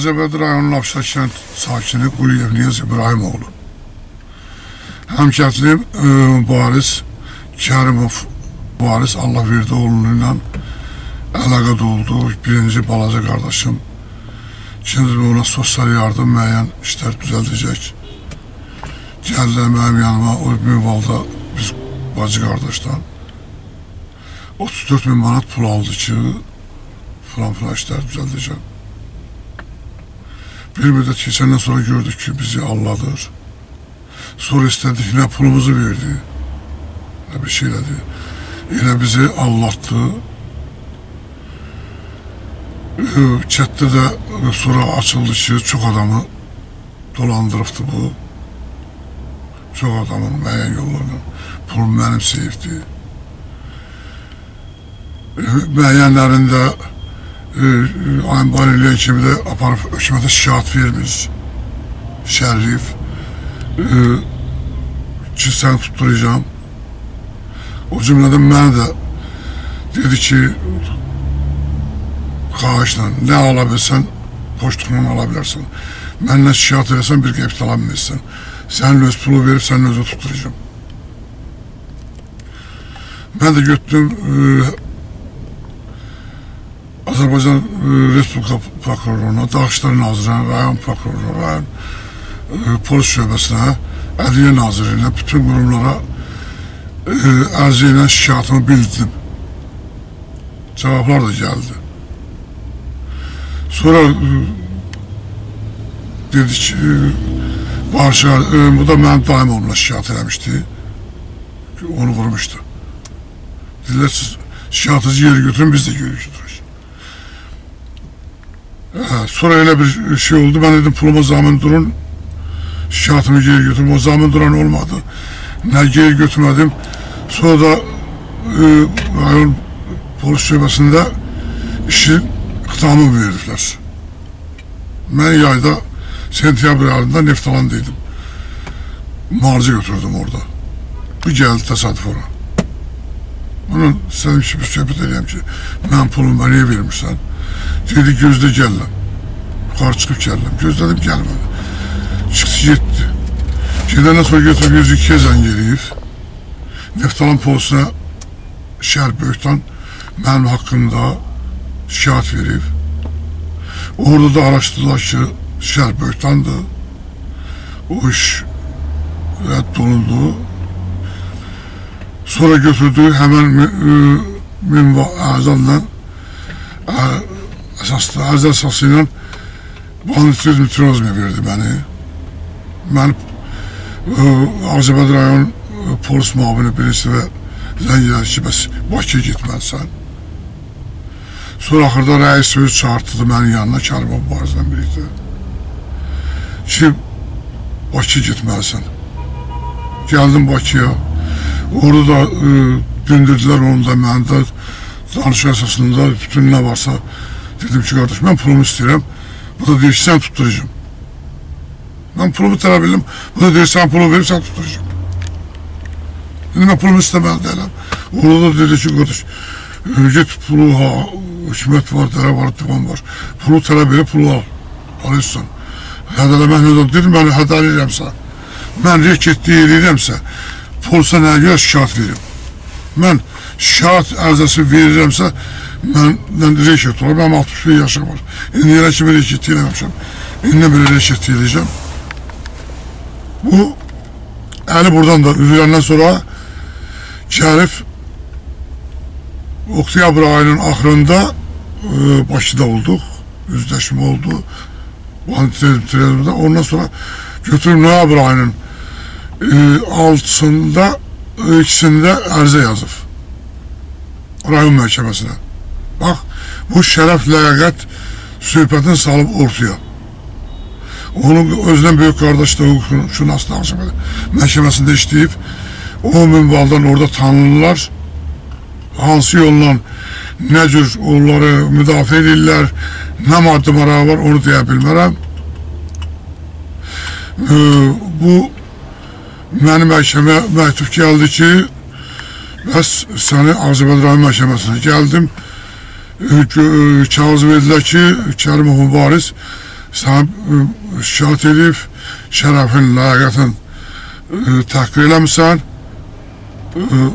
Azəbəd rayonunun Afşar kənd sakini Quliyev Niyaz İbrahimoğlu. Həmkətlim e, Baris Kərimov Baris Allah verdi oğlunu ilə əlaqədə oldu. Birinci balaca qardaşım. İkinci ona sosial yardım müəyyən işlər düzəldəcək. Gəldilər mənim yanıma o müvalda biz bacı qardaşdan 34 bin manat pul aldı ki filan filan işlər düzəldəcəm. Bir müddet geçenden sonra gördük ki bizi alladır. Sonra istedik yine pulumuzu verdi. Ne bir şey dedi. Yine bizi allattı. Ee, Chatte de sonra açıldı ki çok adamı dolandırıptı bu. Çok adamın müəyyən yollarla pul mənim seyifdi. Müəyyənlərində e, kimi də aparıb hökumətə şikayət vermiş. Şərif e, ki, sən tutturacağım. O cümlədən mənə də dedi ki, xahişlə nə ala bilsən, poçtuğundan ala bilərsən. Məndən şikayət edirsən, bir qəpit ala bilmirsən. Sənin öz pulu verib, sənin özü tutturacağım. Mən də götürdüm, e, Azərbaycan e, Respublika prokurorluğuna, Dağışlar Nazirliyinə, rayon prokurorluğuna, rayon e, polis şöbəsinə, Ədliyyə Nazirliyinə, bütün qurumlara e, ərizə ilə şikayətimi bildirdim. Cavablar da gəldi. Sonra e, dedi ki, e, Barışa, e, bu da mənim daim onunla şikayət eləmişdi. Onu vurmuşdu. Dedilər, siz şikayətinizi yeri götürün, biz götürürük. Ha, sonra öyle bir şey oldu. Ben dedim puluma zamin durun. Şikayetimi geri götürüm. O zamin duran olmadı. Ne geri götürmedim. Sonra da e, rayon polis şubesinde işi kıtamı verdiler. Ben yayda sentyabr ayında neftalandıydım. Marca götürdüm orada. Bu geldi tesadüf ona. Bunun ki bir söhbət edeyim ki, mən pulumu niye vermişsən? Dedi gözde gələm. Yukarı çıkıp gələm. Gözlədim gəlmədi. Çıxdı getdi. Gedəndən sonra götürüb 102 zəng eləyib. Neftalan polisine şəhər böyükdən mənim haqqımda şikayət verib. Orada da araşdırdılar ki, şəhər böyükdandır. O iş rədd. Sonra götürdü həmən minva əzanla əsaslı, əz əsası ilə banitrizm tirozmi verdi məni. Mən Ağzəbəd rayon ə, polis müavini birisi və zəng elədi ki, bəs Bakıya getməlisən. Sonra axırda rəis söz çağırtdı mənim yanına Kərimov Barzdan birlikdə. Ki, Bakıya getməlisən. Gəldim Bakıya. Orada da ə, dindirdilər onu da məni də danışıq əsasında bütün nə varsa dedim ki, qardaş, mən pulumu istəyirəm. Bu da deyir ki, sən tutturacağım. Mən pulumu tələb. Bu da deyir, sən pulu verib, sən tutturacağım. Dedim, mən pulumu istəməli deyiləm. Orada da dedi ki, qardaş, e, git pulu ha, hükümət var, dərə var, divan var. Pulu tələb pulu al. Alırsan. Hədələmək nə olur? Dedim, mən hədəlirəmsə, mən rek etdiyi nəyə görə şikayət verim? Mən şikayət ərzəsi verirəmsə, məndən reket olur. Mənim 61 yaşım var. İndi yerə kimi reket eləməmişəm. İndi belə reket eləyəcəm. Bu əli buradan da üzüləndən sonra Şərif oktyabr ayının axırında e, Bakıda olduq. Üzləşmə oldu. Antrenördə. Ondan sonra götürüb noyabr ayının altısında e, ikisində ərizə yazıb. Rayon məhkəməsinə. Bax, bu şərəf ləyaqət söhbətini salıb ortaya. Onun özündən böyük qardaş da hüquq şünas Nazirədə məhkəməsində işləyib. O minvaldan orada tanınırlar. Hansı yolla nə cür onları müdafiə edirlər, nə maddi var, onu deyə bilmərəm. Ee, bu mənim məhkəmə məktub gəldi ki, bəs səni Azərbaycan məhkəməsinə gəldim. Kağız verdilər ki, Kərimov Mübariz sən ə, şikayət edib, şərəfin, ləyaqətin ə, təhqir eləmirsən, ə,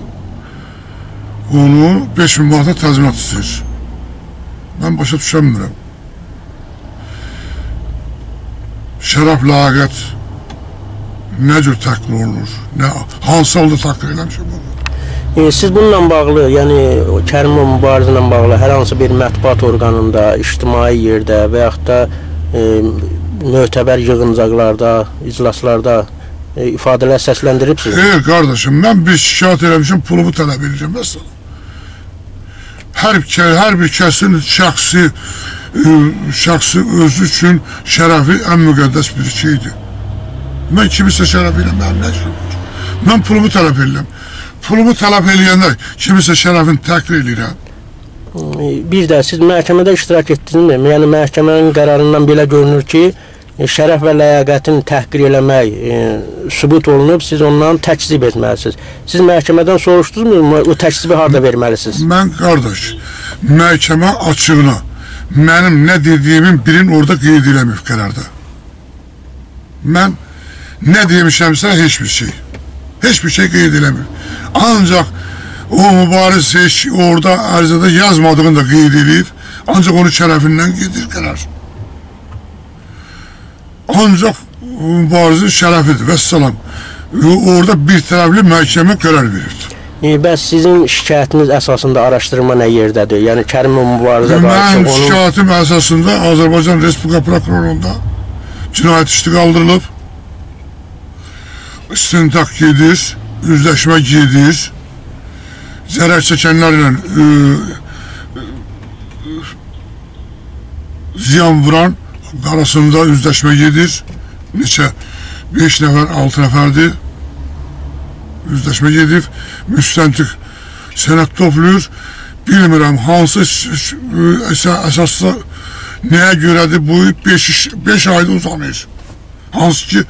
onu 5000 manata təzminat istəyir. Mən başa düşəmirəm. Şərəf, ləyaqət nə cür təhqir olunur? Nə, hansı halda təhqir eləmişəm bunu? E, siz bununla bağlı, yəni Kərimov mübarizə ilə bağlı hər hansı bir mətbuat orqanında, ictimai yerdə və yaxud da e, mötəbər yığıncaqlarda, iclaslarda e, ifadələr səsləndiribsiniz? Ey qardaşım, mən bir şikayət eləmişəm, pulumu tələb edəcəm məsələn. Hər, hər bir kəsin şəxsi ə, şəxsi özü üçün şərəfi ən müqəddəs bir şeydir. Mən kimisə şərəfi ilə mənim nə işim var? Mən pulumu tələb edirəm. Pulumu tələb eləyəndə kimisə şərəfini təhqir edirəm. E, Bir də siz məhkəmədə iştirak etdinizmi? Yəni məhkəmənin qərarından belə görünür ki, şərəf və ləyaqətin təhqir eləmək e, sübut olunub, siz ondan təkzib etməlisiniz. Siz məhkəmədən soruşdunuzmu, o təkzibi harda verməlisiniz? Mən qardaş, məhkəmə açığına mənim nə dediyimin birin orada qeyd eləməyib qərarda. Mən nə demişəmsə heç bir şey. Heç bir şey qeyd eləmir. Ancaq o mübariz heç orada ərizədə yazmadığını da qeyd edir. Ancaq onu şərəfindən gedir qərar. Ancaq mübarizin şərəfidir. Vəssalam. Orada bir tərəfli məhkəmə qərar verir. E, bəs sizin şikayətiniz əsasında araşdırma nə yerdədir? Yəni Kərimov mübarizə qarşı Mənim onun şikayetim əsasında Azərbaycan Respublika Prokurorluğunda cinayət işi qaldırılıb. İstintaq gedir, üzləşmə gedir. Zərər çəkənlərlə e, e, ziyan vuran arasında üzləşmə gedir. Neçə 5 nəfər, 6 nəfərdir. Üzləşmə gedib, müstəntiq sənət toplayır. Bilmirəm hansı əsasda nəyə görədir bu 5 5 ayda uzanır. Hansı ki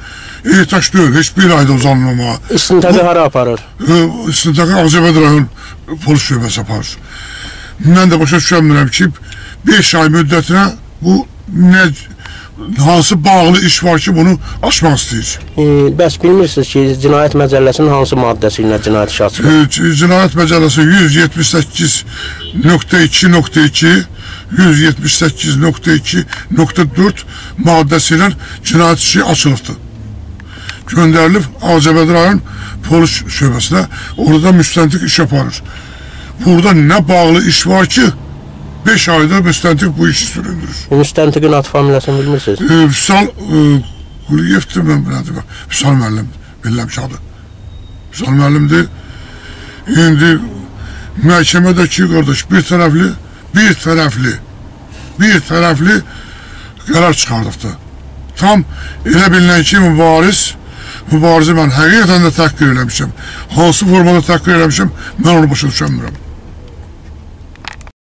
ehtiyac deyil, heç bir ayda uzanmamağa. istintaqı hara aparır? İstintaqı Ağcabəd rayon polis şöbəsi aparır. Mən də başa düşəmirəm ki 5 ay müddətinə bu nə hansı bağlı iş var ki bunu açmaq istəyir. E, bəs bilmirsiniz ki, cinayət məcəlləsinin hansı maddəsi ilə cinayət işi açılır? E, Cinayət Məcəlləsi 178.2.2 178.2.4 maddəsi ilə cinayət işi açılıbdır. Göndərilib Ağcabəd rayon polis şöbəsinə, orada müstəntiq iş aparır. Burada nə bağlı iş var ki, 5 ayda müstəntiq bu işi süründürür. E, Müstəntiqin ad familiyasını bilmirsiniz? E, Vüsal e, Quliyevdir mən bilədim. Vüsal müəllim, bilirəm ki adı. Vüsal müəllimdir. İndi məhkəmədəki qardaş bir tərəfli, bir tərəfli, bir tərəfli qərar çıxardıbdı. Tam elə bilinən ki, mübariz, mübarizə mən həqiqətən də təhqir eləmişəm. Hansı formada təhqir eləmişəm, mən onu başa düşəmirəm.